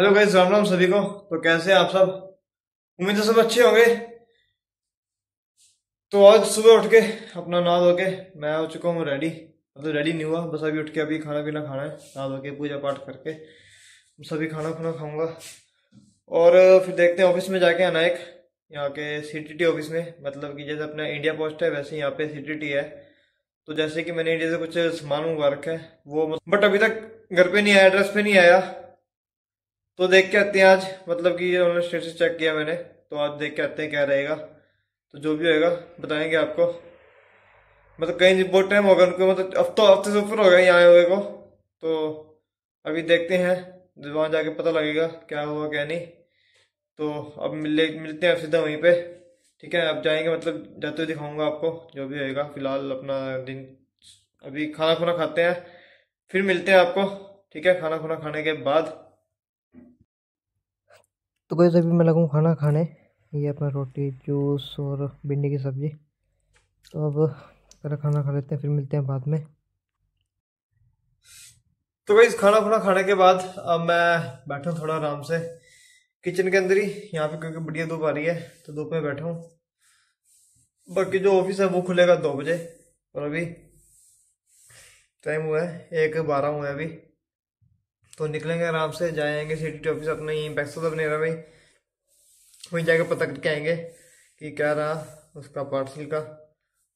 Hello guys, Ram Ram सभी को। तो कैसे हैं आप सब? उम्मीद है सब अच्छे होंगे। तो आज सुबह उठ के अपना नहा धो के मैं हो चुका हूँ रेडी मतलब रेडी नहीं हुआ, बस अभी उठ के अभी खाना पीना खाना है, नहा धो के पूजा पाठ करके सभी खाना खुना खाऊँगा। और फिर देखते हैं ऑफ़िस में जाके आना एक, यहाँ के सीटीटी ऑफ़िस में। मतलब कि जैसे अपना इंडिया पोस्ट है, वैसे यहाँ पे सी है। तो जैसे कि मैंने इंडिया से कुछ सामान मंगवा रखा है, वो बट अभी तक घर पे नहीं आया एड्रेस पे नहीं आया। तो देख के आते हैं आज मतलब कि उन्होंने स्टेटस चेक किया मैंने तो आज देख के आते हैं क्या रहेगा। तो जो भी होएगा, बताएँगे आपको। मतलब कहीं बहुत टाइम होगा उनको मतलब हफ़्ता हफ़्ते से ऊपर हो गया यहाँ हुए को। तो अभी देखते हैं वहाँ जाके पता लगेगा क्या हुआ, क्या नहीं। तो अब मिले, मिलते हैं सीधा वहीं पे, ठीक है। अब जाएँगे मतलब जाते हुए दिखाऊँगा आपको, जो भी होएगा। फ़िलहाल अपना दिन, अभी खाना खुना खाते हैं, फिर मिलते हैं आपको, ठीक है। खाना खुना खाने के बाद। तो कैसे अभी मैं लगूँ खाना खाने। ये अपना रोटी, जूस और भिंडी की सब्ज़ी। तो अब पहले खाना खा लेते हैं, फिर मिलते हैं बाद में। तो भाई खाना खुना खाने के बाद अब मैं बैठा थोड़ा आराम से। किचन के अंदर ही, यहाँ पे क्योंकि बढ़िया धूप आ रही है तो धूप में बैठा हूँ। बाकी जो ऑफ़िस है वो खुलेगा दो बजे, और अभी टाइम हुआ है, एक बारह हुआ है अभी। तो निकलेंगे आराम से, जाएँगे सिटी ऑफ़िस अपने यहीं बैक्सो तो रहा भाई वहीं जाकर पता करके आएँगे कि क्या रहा उसका पार्सल का।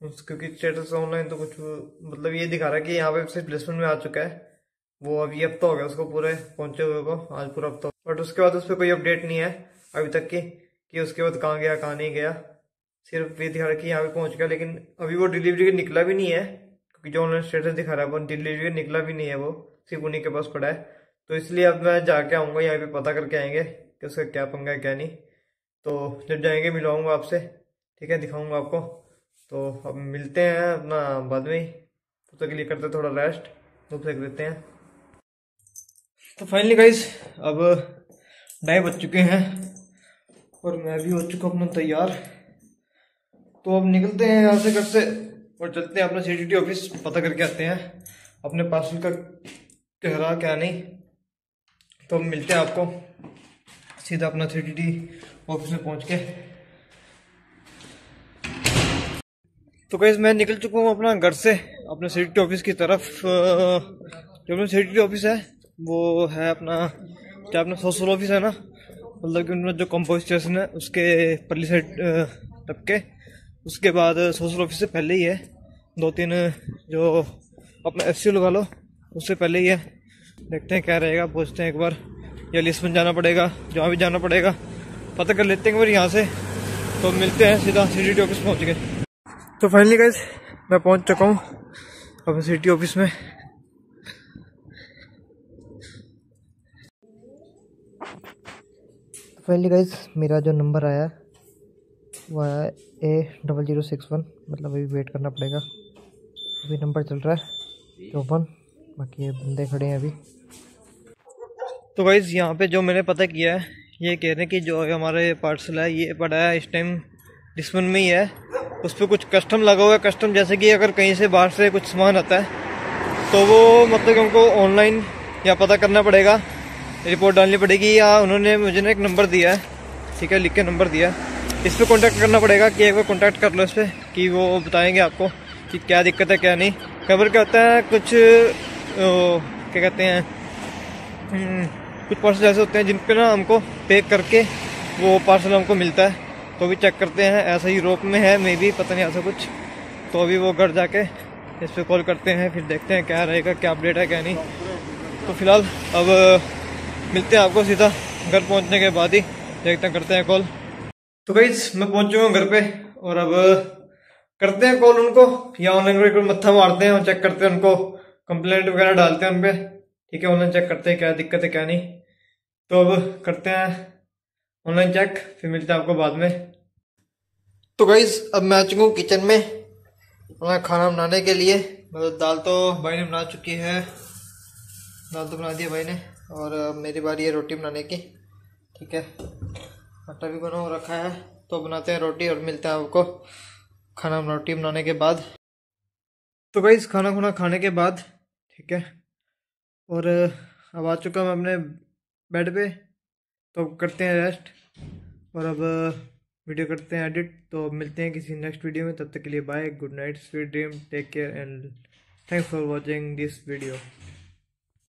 उस क्योंकि स्टेटस ऑनलाइन तो कुछ मतलब ये दिखा रहा है कि यहाँ पे सिर्फ़ प्लेसमेंट में आ चुका है। वो अभी हफ़्ता हो गया, उसको पूरे पहुँचे हुए को, आज पूरा हफ़्ता बट उसके बाद उस पर कोई अपडेट नहीं है अभी तक की, कि उसके बाद कहाँ गया, कहाँ नहीं गया। सिर्फ़ ये दिखा रहा है कि यहाँ पे पहुँच गया, लेकिन अभी वो डिलीवरी निकला भी नहीं है। क्योंकि जो ऑनलाइन स्टेटस दिखा रहा है वो डिलीवरी निकला भी नहीं है वो। सिर्फ़ उन्हीं के पास पड़ा है। तो इसलिए अब मैं जाके आऊँगा, यहाँ पे पता करके आएँगे कि उसका क्या पंगा है, क्या नहीं। तो जब जाएँगे, मिलाऊँगा आपसे, ठीक है, दिखाऊँगा आपको। तो अब मिलते हैं अपना बाद में ही। तो तक के लिए करते थोड़ा रेस्ट धूप सेक देते हैं। तो फाइनली गाइज़ अब ढाई बज चुके हैं और मैं भी हो चुका अपना तैयार। तो अब निकलते हैं यहाँ से घर से और चलते हैं अपना सीटीटी ऑफ़िस पता करके आते हैं अपने पार्सल का कह रहा क्या नहीं। तो मिलते हैं आपको। सीधा अपना थ्री डी ऑफ़िस में पहुँच के। तो कैसे मैं निकल चुका हूँ अपना घर से, अपने सिटी ऑफ़िस की तरफ़। जो अपना सिटी ऑफ़िस है, वो है अपना, क्या अपना सोशल ऑफ़िस है ना? मतलब कि उनमें जो कंपोज स्टेशन है, उसके पल्ली साइड टप के। उसके बाद सोशल ऑफ़िस से पहले ही है। दो तीन, जो अपना एस लगा लो, उससे पहले ही है। देखते हैं क्या रहेगा, पूछते हैं एक बार। या लिस्बन जाना पड़ेगा, जहाँ भी जाना पड़ेगा। पता कर लेते हैं एक बार यहाँ से। तो मिलते हैं सीधा सिटी ऑफ़िस पहुँच गए। तो फाइनली गाइज़ मैं पहुँच चुका हूँ अपने सिटी ऑफ़िस में। फाइनली गाइज़ मेरा जो नंबर आया, वो आया A double zero six one मतलब अभी वेट करना पड़ेगा। अभी नंबर चल रहा है चौपन बाकी ये बंदे खड़े हैं अभी। तो भाई यहाँ पे जो मैंने पता किया है, ये कह रहे हैं कि जो हमारे पार्सल है, ये पड़ा है इस टाइम डिस्पन में ही है। उस पर कुछ कस्टम लगा हुआ है कस्टम जैसे कि अगर कहीं से बाहर से कुछ सामान आता है तो वो मतलब कि उनको ऑनलाइन या पता करना पड़ेगा। रिपोर्ट डालनी पड़ेगी, या उन्होंने मुझे ना एक नंबर दिया है, ठीक है, लिख के नंबर दिया इस पर कॉन्टैक्ट करना पड़ेगा कि एक बार कॉन्टैक्ट कर लो इस पर कि वो बताएँगे आपको कि क्या दिक्कत है, क्या नहीं। खबर क्या होता है, कुछ क्या कहते हैं हम्म, कुछ पार्सल ऐसे होते हैं जिन पे ना हमको पैक करके वो पार्सल हमको मिलता है। तो भी चेक करते हैं ऐसा ही रोप में है मे भी पता नहीं ऐसा कुछ। तो अभी वो घर जाके इस पर कॉल करते हैं फिर देखते हैं क्या रहेगा क्या अपडेट है क्या नहीं। तो फ़िलहाल अब मिलते हैं आपको सीधा घर पहुँचने के बाद ही देखते हैं करते हैं कॉल तो भाई मैं पहुँच चुका हूँ घर पे और अब करते हैं कॉल उनको या ऑनलाइन मत्था मारते हैं और चेक करते हैं उनको। कंप्लेंट वगैरह डालते हैं उन पर ठीक है ऑनलाइन चेक करते हैं, क्या दिक्कत है, क्या नहीं। तो अब करते हैं ऑनलाइन चेक फिर मिलते हैं आपको बाद में। तो गाइज़ अब मैं आ चुका हूँ किचन में खाना बनाने के लिए। मतलब दाल तो भाई ने बना चुकी है। दाल तो बना दिया भाई ने, और मेरी बारी है रोटी बनाने की। ठीक है, आटा भी बना रखा है तो बनाते हैं रोटी और मिलते हैं आपको खाना, रोटी बनाने के बाद। तो भाई खाना खुना खाने के बाद ठीक है? और, अब आ चुका मैं अपने बेड पे तो अब करते हैं रेस्ट और अब वीडियो करते हैं एडिट तो मिलते हैं किसी नेक्स्ट वीडियो में. तब तक के लिए bye good night sweet dream take care and thanks for watching this video